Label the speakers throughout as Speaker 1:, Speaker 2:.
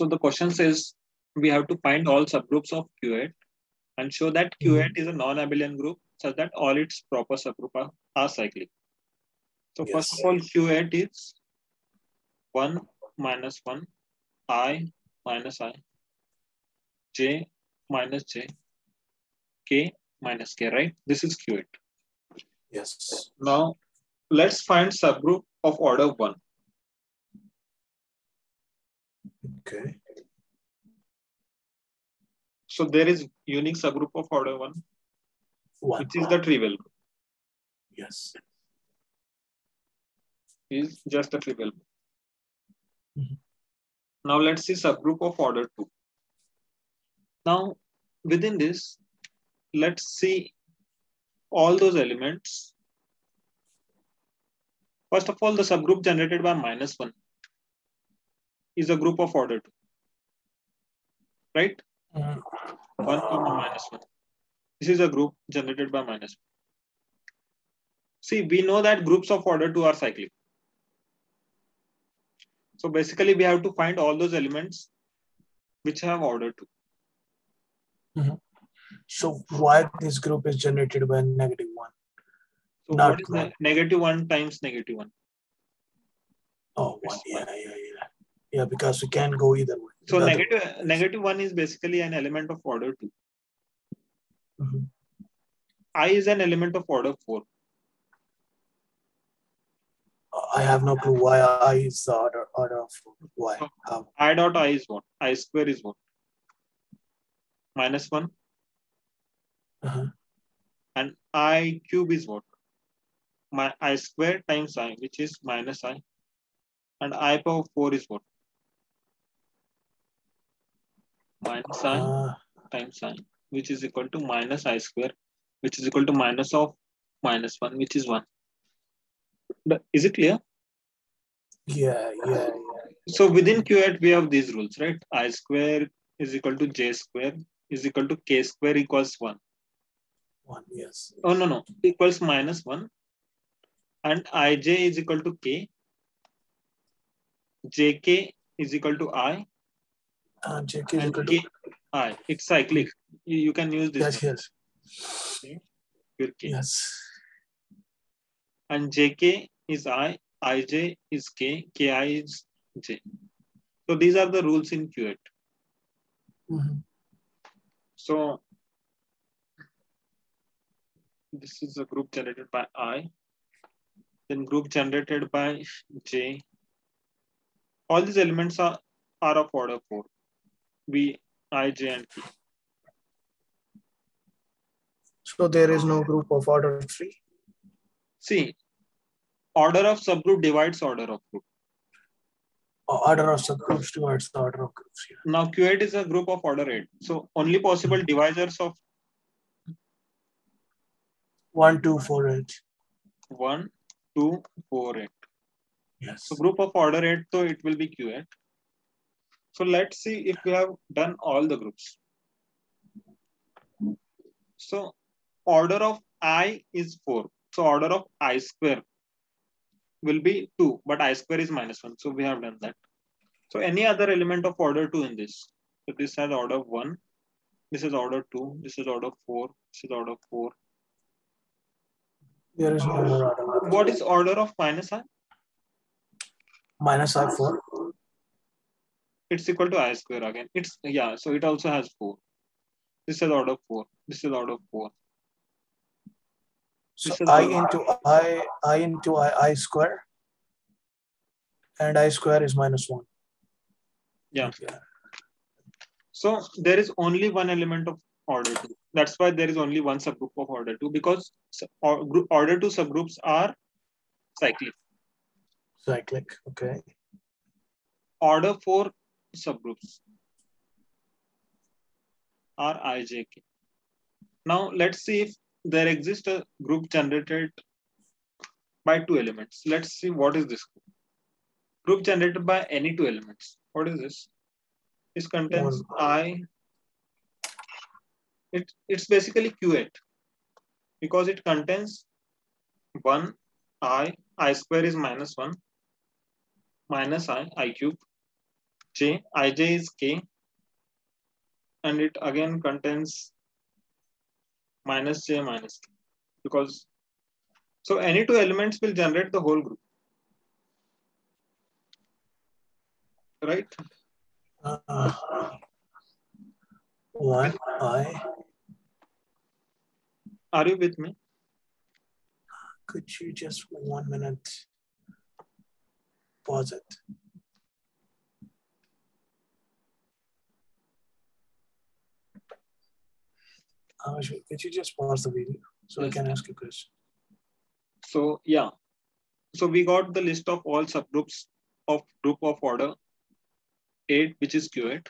Speaker 1: So the question says we have to find all subgroups of Q8 and show that Q8 mm-hmm. is a non-abelian group such that all its proper subgroup are, are cyclic. So yes. first of all, Q8 is 1 minus 1, I minus I, J minus J, K minus K, right? This is Q8.
Speaker 2: Yes.
Speaker 1: Now, let's find subgroup of order 1.
Speaker 2: Okay.
Speaker 1: So there is unique subgroup of order 1, one. which is the trivial group.
Speaker 2: Yes.
Speaker 1: Is just a trivial group. Mm -hmm. Now let's see subgroup of order 2. Now within this, let's see all those elements. First of all, the subgroup generated by minus 1 is a group of order 2. Right? Mm. 1 comma minus 1. This is a group generated by minus 1. See, we know that groups of order 2 are cyclic. So basically we have to find all those elements which have order 2.
Speaker 2: Mm -hmm. So why this group is generated by negative 1?
Speaker 1: So Not what is ne negative 1 times negative 1?
Speaker 2: Oh, one. Yeah, yeah, yeah. Because we can go either way.
Speaker 1: So negative, negative 1 is basically an element of order 2. Mm -hmm. I is an element of order 4.
Speaker 2: I have no clue why I is the order, order of why. How?
Speaker 1: I dot I is what? I square is what? Minus 1. Uh-huh. And I cube is what? My I square times I, which is minus I. And I power 4 is what? Minus I uh, times I, which is equal to minus I square, which is equal to minus of minus 1, which is 1. But Is it clear?
Speaker 2: Yeah, yeah, yeah.
Speaker 1: So within Q8, we have these rules, right? I square is equal to J square is equal to K square equals 1.
Speaker 2: 1, yes.
Speaker 1: Oh, no, no. Equals minus 1. And Ij is equal to K. Jk is equal to I.
Speaker 2: Uh, Jk is equal to
Speaker 1: I. It's cyclic. You, you can use this.
Speaker 2: Yes, yes. Okay. Yes
Speaker 1: and jk is i, ij is k, ki is j. So these are the rules in Q8. Mm -hmm. So this is a group generated by I, then group generated by J. All these elements are, are of order 4. B, I, J, and K.
Speaker 2: So there is no group of order 3?
Speaker 1: See, order of subgroup divides order of group.
Speaker 2: Order of subgroups divides the order of groups.
Speaker 1: Yeah. Now Q8 is a group of order 8. So only possible mm -hmm. divisors of
Speaker 2: 1, 2, 4, 8.
Speaker 1: 1, 2, 4, 8.
Speaker 2: Yes.
Speaker 1: So group of order 8, so it will be Q8. So let's see if we have done all the groups. So order of I is 4. So order of I square will be 2, but I square is minus 1. So we have done that. So any other element of order 2 in this. So this has order 1. This is order 2. This is order 4. This is order 4.
Speaker 2: There is no order.
Speaker 1: What is order of minus i?
Speaker 2: Minus i 4.
Speaker 1: It's equal to i square again. It's yeah, so it also has 4. This is order 4. This is order 4.
Speaker 2: This So i into i, i into i, i square, and i square is minus one.
Speaker 1: Yeah. yeah. So there is only one element of order two. That's why there is only one subgroup of order two because order two subgroups are cyclic.
Speaker 2: Cyclic, okay.
Speaker 1: Order four subgroups are IJK. Now let's see if there exists a group generated by two elements. Let's see what is this group. Group generated by any two elements. What is this? This contains I. It, it's basically Q8 because it contains 1 I, I square is minus 1, minus I, I cube, J, ij is K, and it again contains minus J minus K because so any two elements will generate the whole group. Right?
Speaker 2: Uh, one I.
Speaker 1: Are you with me?
Speaker 2: Could you just one minute pause it? Uh, could you just pause the video so yes. I can ask a question?
Speaker 1: So yeah, so we got the list of all subgroups of group of order 8, which is Q8.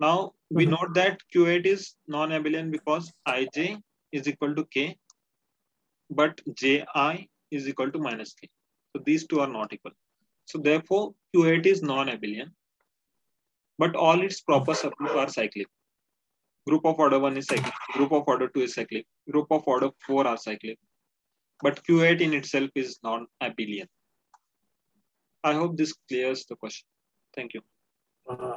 Speaker 1: Now we mm -hmm. note that Q8 is non-abelian because ij is equal to k, but ji is equal to minus k. So these two are not equal. So therefore Q8 is non-abelian, but all its proper subgroups are cyclic. Group of order 1 is cyclic, group of order 2 is cyclic, group of order 4 are cyclic, but Q8 in itself is non-abelian. I hope this clears the question. Thank you.
Speaker 2: Uh,